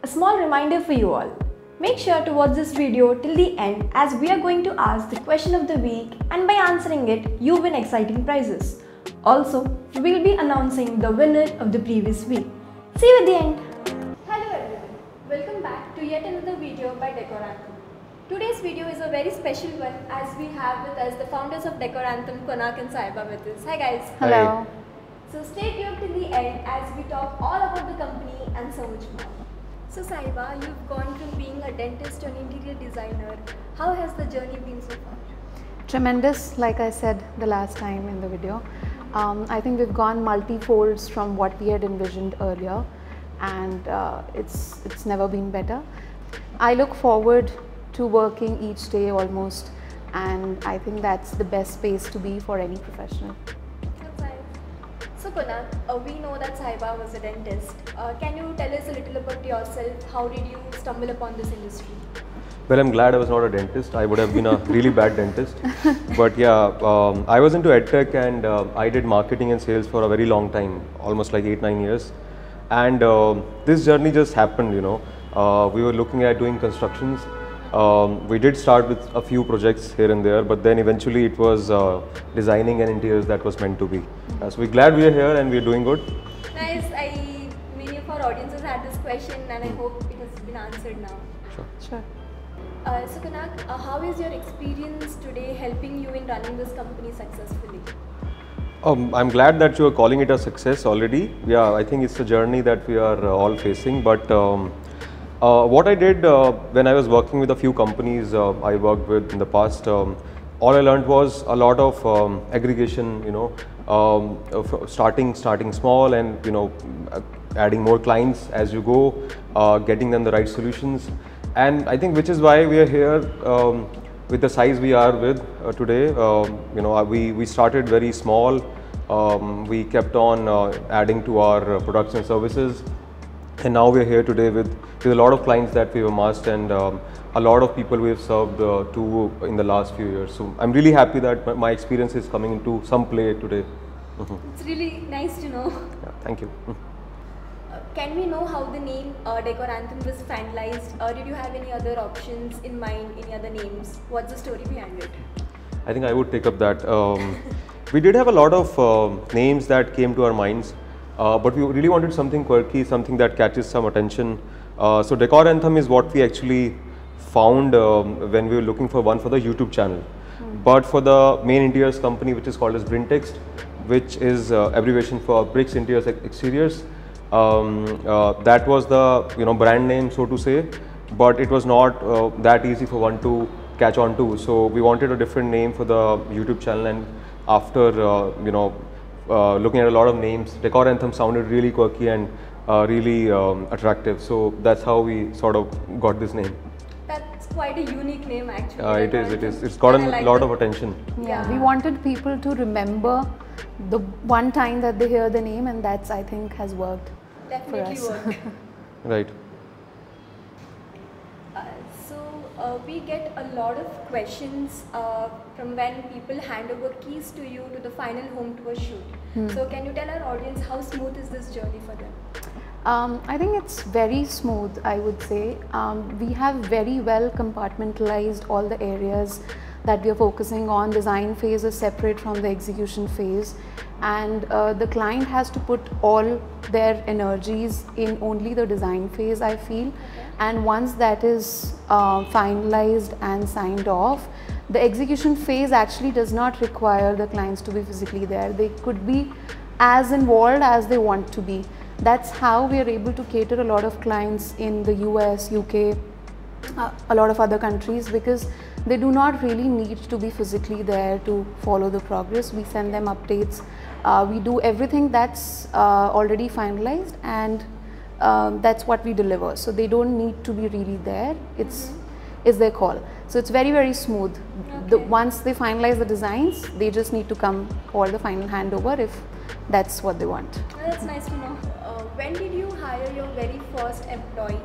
A small reminder for you all. Make sure to watch this video till the end as we are going to ask the question of the week and by answering it, you win exciting prizes. Also, we will be announcing the winner of the previous week. See you at the end. Hello everyone. Welcome back to yet another video by Decor Anthem. Today's video is a very special one as we have with us the founders of Decor Anthem, Konak and Saiba with us. Hi guys. Hello. So stay tuned till the end as we talk all about the company and so much more. So Saiba, you've gone from being a dentist to an interior designer. How has the journey been so far? Tremendous, like I said the last time in the video. Um, I think we've gone multi-folds from what we had envisioned earlier and uh, it's, it's never been better. I look forward to working each day almost and I think that's the best space to be for any professional. So Konak, uh, we know that Saiba was a dentist. Uh, can you tell us a little about yourself? How did you stumble upon this industry? Well, I'm glad I was not a dentist. I would have been a really bad dentist. But yeah, um, I was into edtech and uh, I did marketing and sales for a very long time, almost like eight, nine years. And uh, this journey just happened, you know. Uh, we were looking at doing constructions. Um, we did start with a few projects here and there, but then eventually it was uh, designing and interiors that was meant to be. Uh, so we're glad we are here and we're doing good. Nice. I many of our audiences had this question and I hope it has been answered now. Sure. Sure. Uh, so Konak, uh, how is your experience today helping you in running this company successfully? Um, I'm glad that you are calling it a success already. Yeah, I think it's a journey that we are uh, all facing. But um, uh, what I did uh, when I was working with a few companies uh, I worked with in the past, um, all I learned was a lot of um, aggregation. You know, um, starting starting small and you know uh, adding more clients as you go, uh, getting them the right solutions, and I think which is why we are here um, with the size we are with uh, today. Um, you know, we we started very small. Um, we kept on adding to our products and services, and now we are here today with with a lot of clients that we've amassed and um, a lot of people we have served uh, to in the last few years. So I'm really happy that my, experience is coming into some play today. Mhm. It's really nice to know. Yeah, thank you. Mhm. Uh, can we know how the name uh, Decor Anthem was finalized? Or did you have any other options in mind, any other names? What's the story behind it? I think I would take up that. Um, we did have a lot of um names that came to our minds, uh, but we really wanted something quirky, something that catches some attention. Uh, so Decor Anthem is what we actually found um, when we were looking for one for the YouTube channel. But for the main interiors company, which is called as Brintext, which is uh, abbreviation for Bricks Interiors Exteriors, um, uh, that was the you know brand name, so to say. But it was not that easy for one to catch on to. So we wanted a different name for the YouTube channel, and after uh, you know uh, looking at a lot of names, Decor Anthem sounded really quirky and uh, really um, attractive. So that's how we sort of got this name. That's quite a unique name actually. Uh, it is. It is. Decor Anthem. It's gotten a like lot it. of attention. Yeah, we wanted people to remember the one time that they hear the name and that's I think has worked. Definitely us. worked. Right. Uh, so uh, we get a lot of questions uh, from when people hand over keys to you to the final home tour shoot. So can you tell our audience how smooth is this journey for them? Um, I think it's very smooth, I would say. Um, we have very well compartmentalized all the areas that we are focusing on. Design phase is separate from the execution phase, and uh, the client has to put all their energies in only the design phase, I feel. And once that is uh, finalized and signed off, the execution phase actually does not require the clients to be physically there. They could be as involved as they want to be. That's how we are able to cater a lot of clients in the US, UK, uh, a lot of other countries because they do not really need to be physically there to follow the progress. We send them updates. Uh, we do everything that's uh, already finalized and um, that's what we deliver. So they don't need to be really there. It's is their call. So it's very very smooth. The, once they finalize the designs, they just need to come for the final handover if that's what they want. Well, that's nice to know. Uh, when did you hire your very first employee?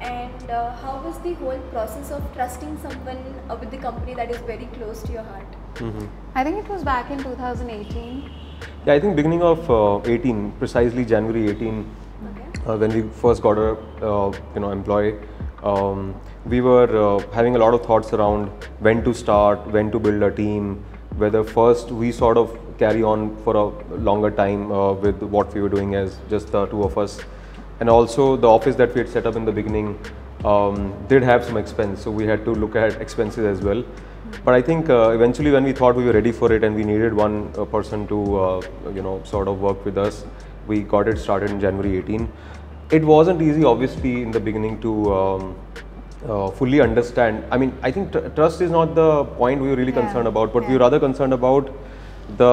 And uh, how was the whole process of trusting someone uh, with the company that is very close to your heart? Mhm. I think it was back in 2018. Yeah, I think beginning of uh, 18, precisely January 18, Okay. Uh, when we first got a uh, you know employee, um, we were uh, having a lot of thoughts around when to start, when to build a team, whether first we sort of carry on for a longer time uh, with what we were doing as just the two of us, and also the office that we had set up in the beginning um, did have some expense, so we had to look at expenses as well. But I think uh, eventually, when we thought we were ready for it and we needed one uh, person to, uh, you know, sort of work with us, we got it started in January 18. It wasn't easy, obviously, in the beginning to um, uh, fully understand. I mean, I think tr- trust is not the point we were really Yeah. concerned about, but we Yeah. were rather concerned about the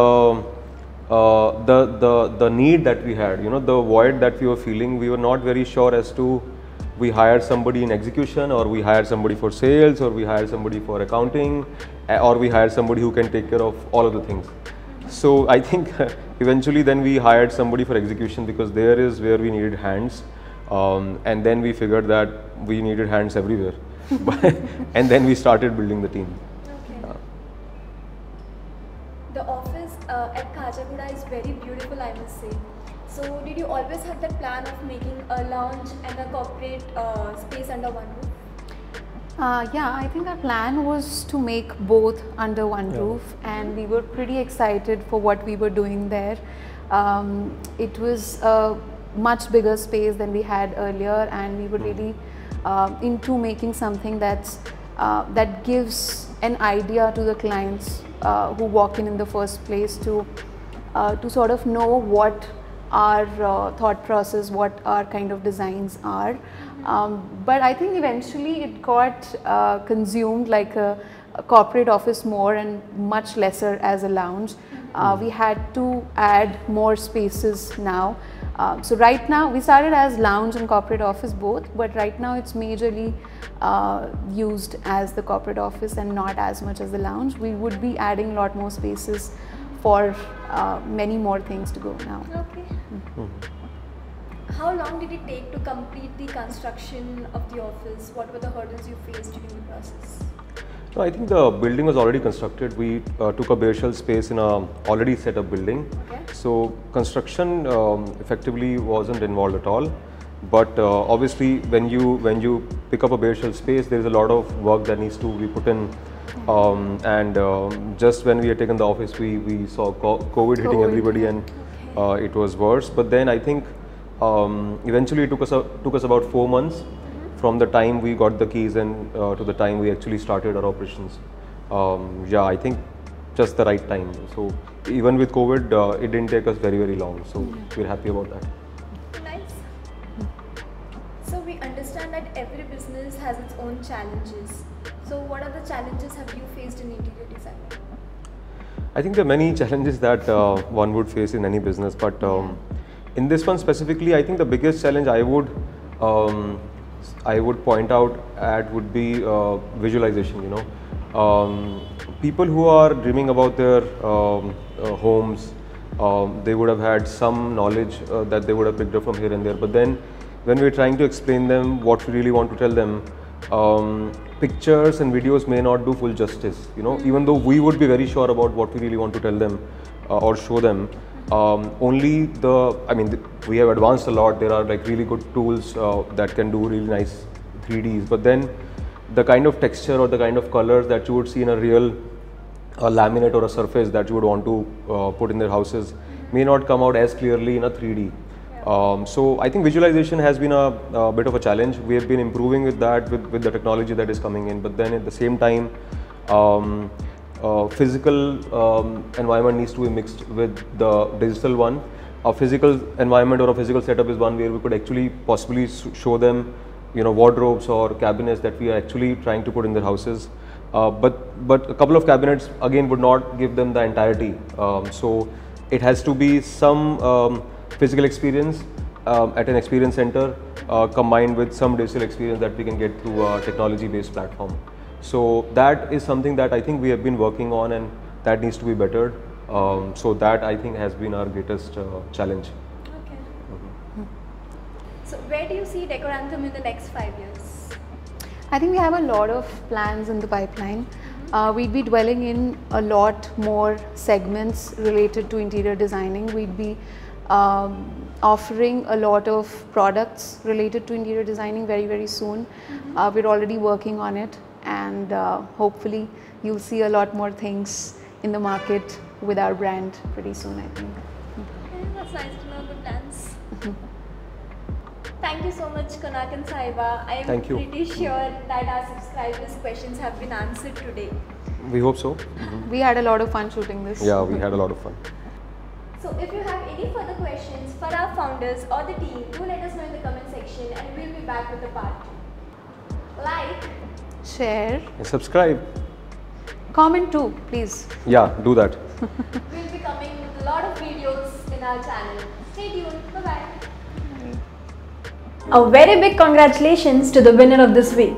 uh, the the the need that we had. You know, the void that we were feeling. We were not very sure as to we hire somebody in execution or we hire somebody for sales or we hire somebody for accounting or we hire somebody who can take care of all of the things so i think eventually then we hired somebody for execution because there is where we needed hands um, and then we figured that we needed hands everywhere and then we started building the team Okay. The office uh, at Khajaguda is very beautiful, I must say. So, did you always have the plan of making a lounge and a corporate uh, space under one roof? Uh, yeah, I think our plan was to make both under one Yeah. roof, and we were pretty excited for what we were doing there. Um, it was a much bigger space than we had earlier, and we were really uh, into making something that's uh, that gives an idea to the clients uh, who walk in in the first place to uh, to sort of know what our uh, thought process, what our kind of designs are. Um, but I think eventually it got uh, consumed like a, a corporate office more and much lesser as a lounge. Uh, we had to add more spaces now. Uh, so right now we started as lounge and corporate office both, but right now it's majorly uh, used as the corporate office and not as much as the lounge. We would be adding a lot more spaces for uh, many more things to go now. Okay. How long did it take to complete the construction of the office? What were the hurdles you faced during the process? No, I think the building was already constructed. We uh, took a bare shell space in a already set up building. Okay. So construction um, effectively wasn't involved at all. But uh, obviously, when you when you pick up a bare shell space, there is a lot of work that needs to be put in. Um, and um, just when we had taken the office, we, we saw co- COVID hitting COVID, everybody, and uh, it was worse. But then I think um, eventually it took us a, took us about four months from the time we got the keys and uh, to the time we actually started our operations. Um, yeah, I think just the right time. So even with COVID, uh, it didn't take us very very long. So we're happy about that. Nice. So we understand that every business has its own challenges. So what are the challenges have you faced in interior design? I think there are many challenges that uh, one would face in any business, but um, in this one specifically, I think the biggest challenge I would um, I would point out at would be uh, visualization. You know, um, people who are dreaming about their um, uh, homes, um, they would have had some knowledge uh, that they would have picked up from here and there, but then when we're trying to explain them what we really want to tell them, um, pictures and videos may not do full justice. You know, even though we would be very sure about what we really want to tell them uh, or show them, um, only the I mean, th- we have advanced a lot. There are like really good tools uh, that can do really nice 3ds, but then the kind of texture or the kind of colors that you would see in a real a laminate or a surface that you would want to uh, put in their houses may not come out as clearly in a 3D. Um, so I think visualization has been a, a bit of a challenge. We have been improving with that with, with the technology that is coming in, but then at the same time, um, uh, physical um, environment needs to be mixed with the digital one. A physical environment or a physical setup is one where we could actually possibly show them, you know, wardrobes or cabinets that we are actually trying to put in their houses. Uh, but but a couple of cabinets again would not give them the entirety. Um, so it has to be some um, physical experience um, at an experience center uh, combined with some digital experience that we can get through a technology-based platform. So that is something that I think we have been working on, and that needs to be bettered. Um, so that I think has been our greatest uh, challenge. Okay. So where do you see Decor Anthem in the next five years? I think we have a lot of plans in the pipeline. Uh, we'd be dwelling in a lot more segments related to interior designing. We'd be um, offering a lot of products related to interior designing very very soon. Uh, we're already working on it and uh, hopefully you'll see a lot more things in the market with our brand pretty soon I think. Okay, that's nice to know the plans. Thank you so much, Konak and Saiba. I am Thank you. pretty sure that our subscribers' questions have been answered today. We hope so. We had a lot of fun shooting this. Yeah, we had a lot of fun. So if you have any further questions for our founders or the team, do let us know in the comment section and we'll be back with a part two. Like, Share, And subscribe. comment too please. Yeah, do that. we'll be coming with a lot of videos in our channel. Stay tuned. Bye bye. A very big congratulations to the winner of this week.